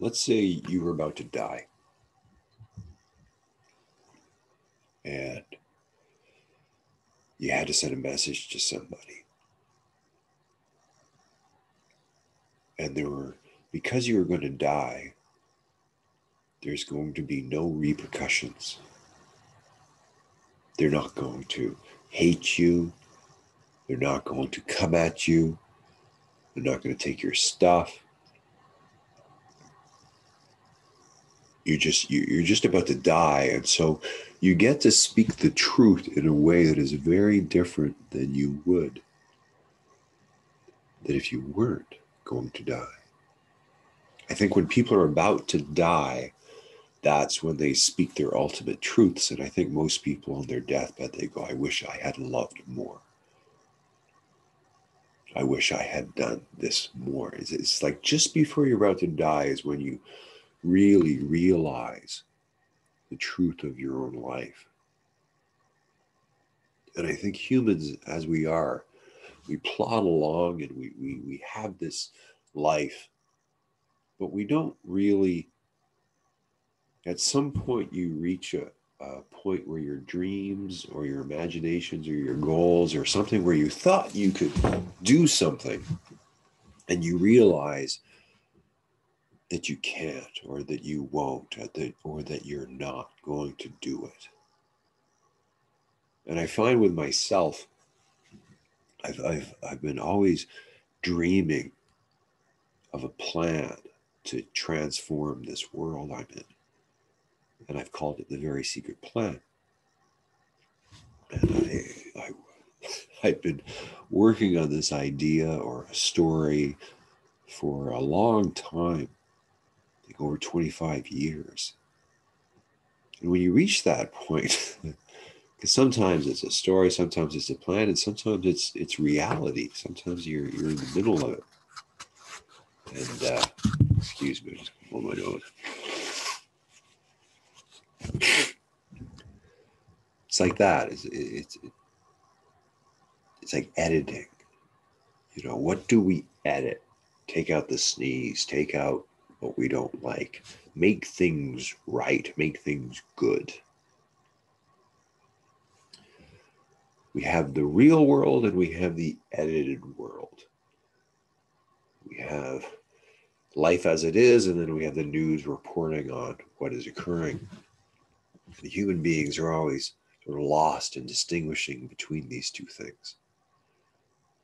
let's say you were about to die. And you had to send a message to somebody. And there were, because you were going to die, there's going to be no repercussions. They're not going to hate you. They're not going to come at you. They're not going to take your stuff. You just you, you're just about to die, and so you get to speak the truth in a way that is very different than you would that if you weren't going to die. I think when people are about to die, that's when they speak their ultimate truths. And I think most people on their deathbed, they go, I wish I had loved more. I wish I had done this more. It's, it's like just before you're about to die is when you really realize the truth of your own life. And I think humans, as we are, we plod along and we, we, we have this life, but we don't really, at some point, you reach a, a point where your dreams or your imaginations or your goals or something where you thought you could do something and you realize that you can't or that you won't or that, or that you're not going to do it. And I find with myself, I've, I've, I've been always dreaming of a plan to transform this world I'm in. And I've called it the very secret plan. And I, I, I've been working on this idea or a story for a long time like over 25 years. And when you reach that point, because sometimes it's a story, sometimes it's a plan, and sometimes it's it's reality. Sometimes you're you're in the middle of it. And uh, excuse me, hold my nose. It's like that. It's, it's it's like editing. You know, what do we edit? Take out the sneeze. Take out what we don't like. Make things right, make things good. We have the real world and we have the edited world. We have life as it is, and then we have the news reporting on what is occurring. The human beings are always sort of lost in distinguishing between these two things.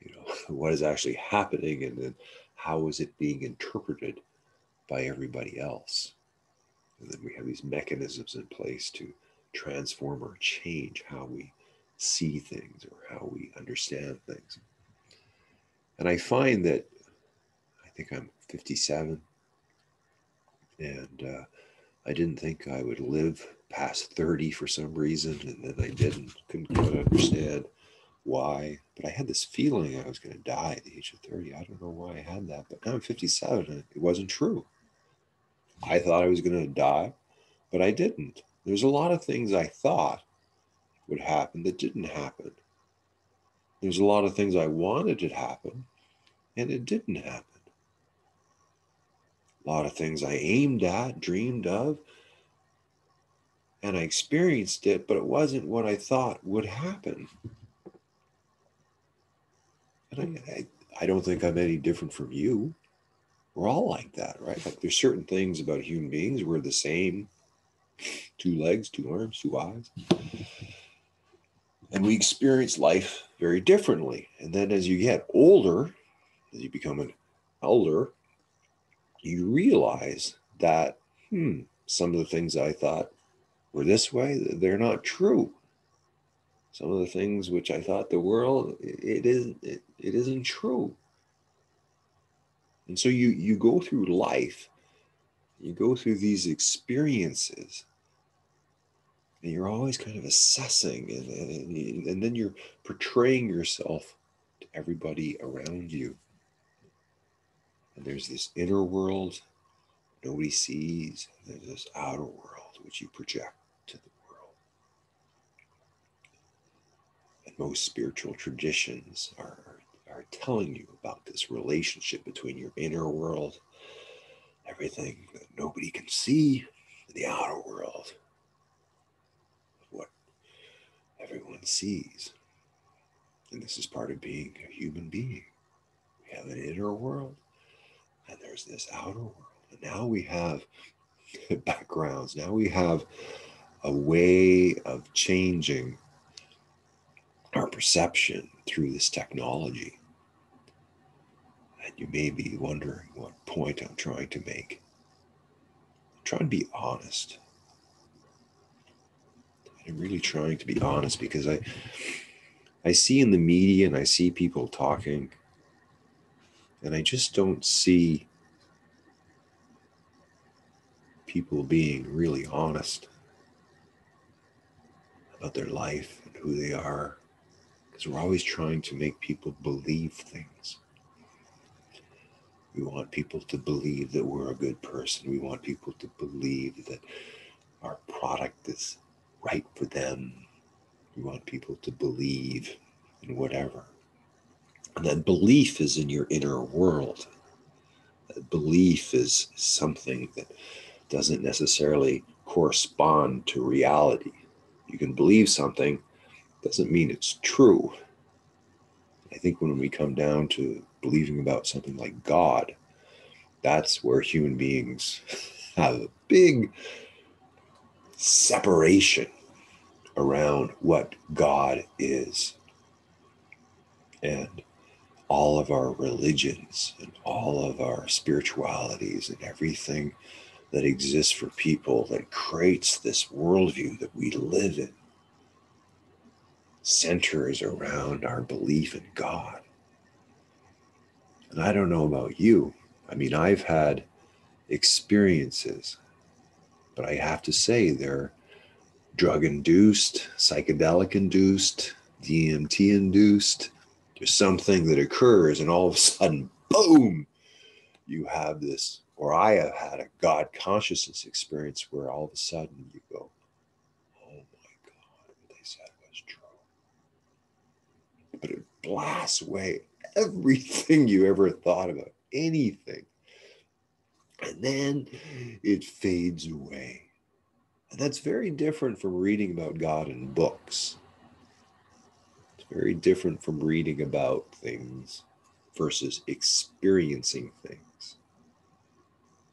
You know, what is actually happening and then how is it being interpreted by everybody else. And then we have these mechanisms in place to transform or change how we see things or how we understand things. And I find that I think I'm 57 and uh, I didn't think I would live past 30 for some reason. And then I didn't, couldn't quite understand why. But I had this feeling I was going to die at the age of 30. I don't know why I had that, but now I'm 57 and it wasn't true. I thought I was going to die, but I didn't. There's a lot of things I thought would happen that didn't happen. There's a lot of things I wanted to happen, and it didn't happen. A lot of things I aimed at, dreamed of, and I experienced it, but it wasn't what I thought would happen. And I, I, I don't think I'm any different from you we're all like that, right? Like there's certain things about human beings, we're the same two legs, two arms, two eyes. And we experience life very differently. And then as you get older, as you become an elder, you realize that, hmm, some of the things I thought were this way, they're not true. Some of the things which I thought the world, it is it, it isn't true. And so you you go through life, you go through these experiences, and you're always kind of assessing, and, and, and then you're portraying yourself to everybody around you. And there's this inner world nobody sees, and there's this outer world which you project to the world. And most spiritual traditions are are telling you about this relationship between your inner world, everything that nobody can see the outer world what everyone sees. And this is part of being a human being. We have an inner world and there's this outer world. And now we have backgrounds. Now we have a way of changing our perception through this technology. And you may be wondering what point I'm trying to make. I'm trying to be honest. I'm really trying to be honest because I I see in the media and I see people talking and I just don't see people being really honest about their life and who they are. Because we're always trying to make people believe things. We want people to believe that we're a good person. We want people to believe that our product is right for them. We want people to believe in whatever. And that belief is in your inner world. That belief is something that doesn't necessarily correspond to reality. You can believe something, doesn't mean it's true. I think when we come down to believing about something like God, that's where human beings have a big separation around what God is. And all of our religions and all of our spiritualities and everything that exists for people that creates this worldview that we live in centers around our belief in God. And I don't know about you. I mean, I've had experiences, but I have to say they're drug induced, psychedelic induced, DMT induced. There's something that occurs, and all of a sudden, boom, you have this or I have had a God consciousness experience where all of a sudden you go, oh my God, what they said was true. But it blasts away everything you ever thought about, anything. And then it fades away. And that's very different from reading about God in books. It's very different from reading about things versus experiencing things.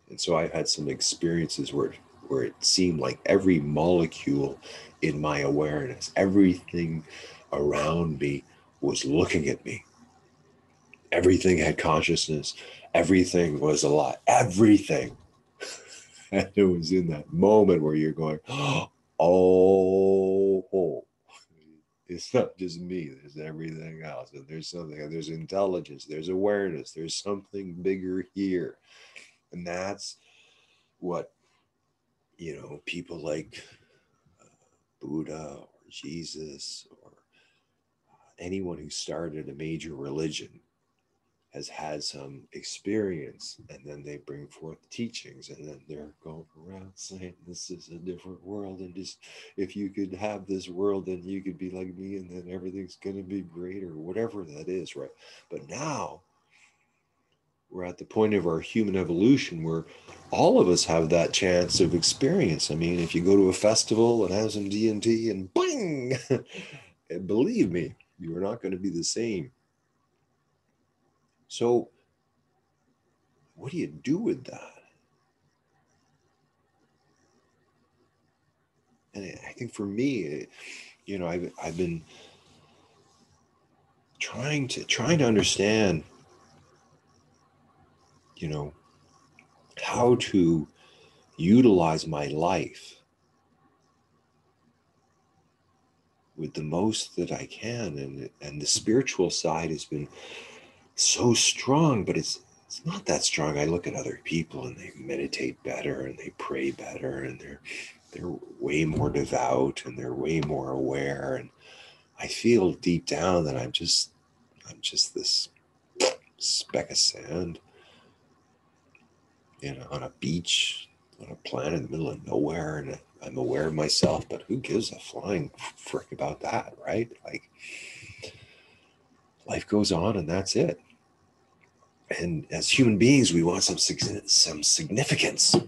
And so I've had some experiences where where it seemed like every molecule in my awareness, everything around me was looking at me. Everything had consciousness. Everything was alive. Everything. and it was in that moment where you're going, oh, oh, it's not just me. There's everything else. And there's something, there's intelligence, there's awareness, there's something bigger here. And that's what, you know, people like uh, Buddha or Jesus or anyone who started a major religion has had some experience and then they bring forth teachings and then they're going around saying this is a different world and just if you could have this world then you could be like me and then everything's going to be great or whatever that is right but now we're at the point of our human evolution where all of us have that chance of experience. I mean, if you go to a festival and have some DMT and bing, believe me, you are not going to be the same. So, what do you do with that? And I think for me, you know, I've, I've been trying to trying to understand you know, how to utilize my life with the most that I can. And, and the spiritual side has been so strong, but it's, it's not that strong. I look at other people and they meditate better and they pray better and they're, they're way more devout and they're way more aware. And I feel deep down that I'm just, I'm just this speck of sand you know, on a beach, on a planet in the middle of nowhere, and I'm aware of myself, but who gives a flying frick about that, right? Like, life goes on, and that's it. and as human beings, we want some some significance.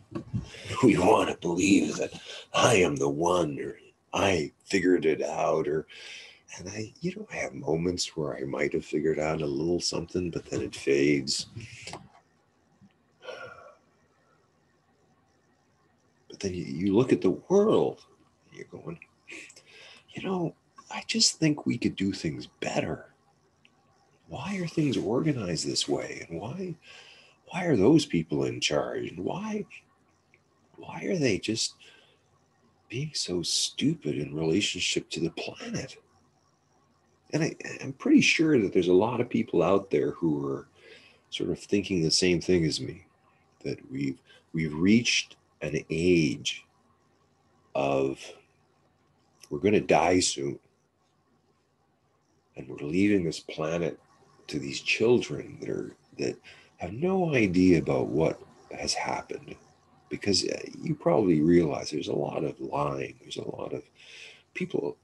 We want to believe that I am the one, or I figured it out, or and I, you know, I have moments where I might have figured out a little something, but then it fades. Then you, you look at the world, you're going, you know, I just think we could do things better. Why are things organized this way? And why why are those people in charge? And why why are they just being so stupid in relationship to the planet? And I, i'm pretty sure that there's a lot of people out there who are sort of thinking the same thing as me that we've we've reached an age of we're going to die soon. And we're leaving this planet to these children that are that have no idea about what has happened. Because uh, you probably realize there's a lot of lying. There's a lot of people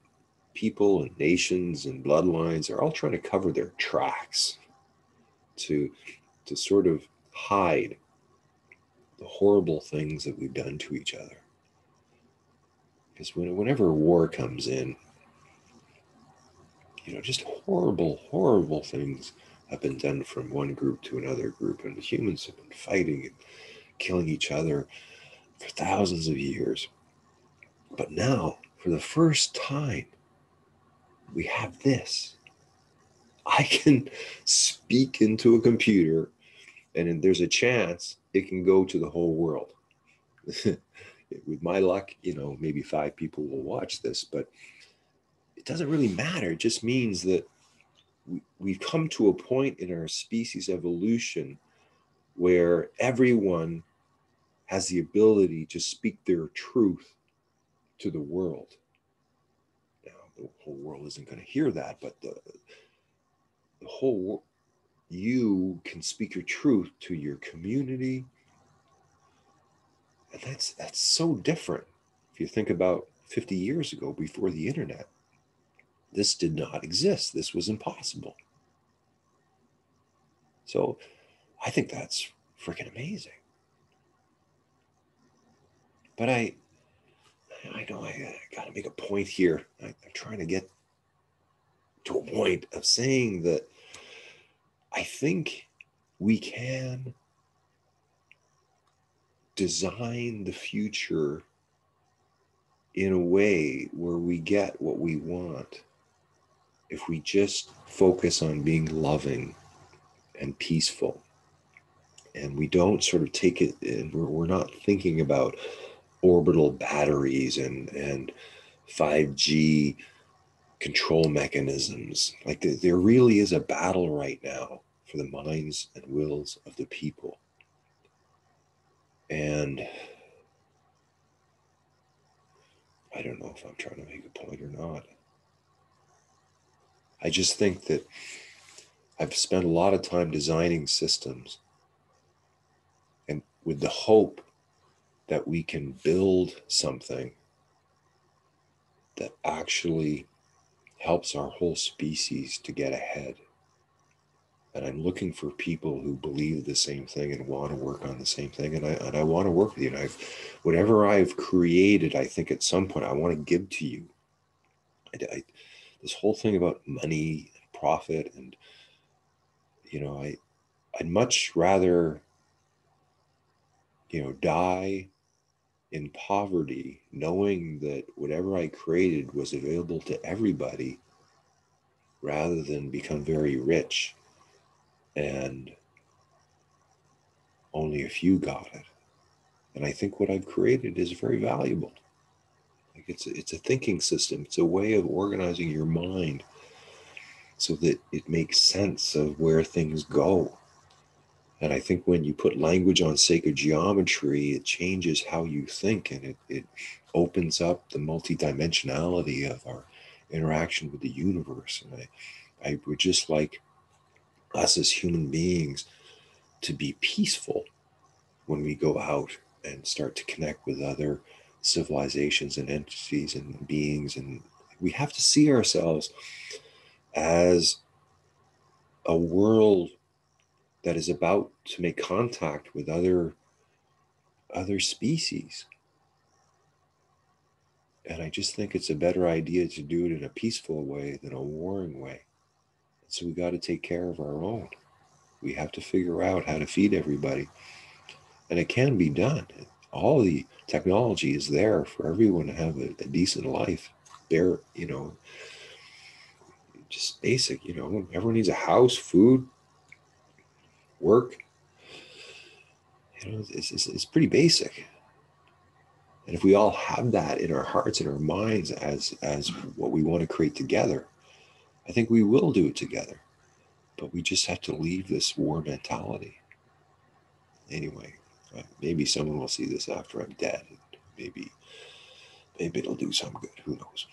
people and nations and bloodlines are all trying to cover their tracks to to sort of hide the horrible things that we've done to each other because when, whenever war comes in you know, just horrible, horrible things have been done from one group to another group, and humans have been fighting and killing each other for thousands of years. But now, for the first time, we have this. I can speak into a computer, and there's a chance it can go to the whole world. With my luck, you know, maybe five people will watch this, but it doesn't really matter. It just means that we, we've come to a point in our species evolution where everyone has the ability to speak their truth to the world. Now, the whole world isn't going to hear that, but the, the whole you can speak your truth to your community. And that's that's so different. If you think about 50 years ago before the internet, this did not exist. This was impossible. So I think that's freaking amazing. But I, I know I, I got to make a point here. I, I'm trying to get to a point of saying that I think we can design the future in a way where we get what we want if we just focus on being loving and peaceful. And we don't sort of take it and we're, we're not thinking about orbital batteries and and 5g control mechanisms. Like the, there really is a battle right now for the minds and wills of the people and i don't know if i'm trying to make a point or not I just think that I've spent a lot of time designing systems and with the hope that we can build something that actually helps our whole species to get ahead. And I'm looking for people who believe the same thing and want to work on the same thing. And I, and I want to work with you. And I've, whatever I've created, I think at some point I want to give to you. I, I, this whole thing about money and profit and you know i i'd much rather you know die in poverty knowing that whatever i created was available to everybody rather than become very rich and only a few got it and i think what i've created is very valuable Like it's a, it's a thinking system. It's a way of organizing your mind so that it makes sense of where things go. And I think when you put language on sacred geometry, it changes how you think and it, it opens up the multidimensionality of our interaction with the universe. And I, I would just like us as human beings to be peaceful when we go out and start to connect with other civilizations and entities and beings and we have to see ourselves as a world that is about to make contact with other other species. And I just think it's a better idea to do it in a peaceful way than a warring way. So we got to take care of our own. We have to figure out how to feed everybody. And it can be done. All the technology is there for everyone to have a, a decent life. There, you know, just basic, you know, everyone needs a house, food, work. You know, it's, it's, it's pretty basic. And if we all have that in our hearts and our minds as as what we want to create together, I think we will do it together. But we just have to leave this war mentality. Anyway, uh, maybe someone will see this after I'm dead. Maybe maybe it'll do some good. Who knows?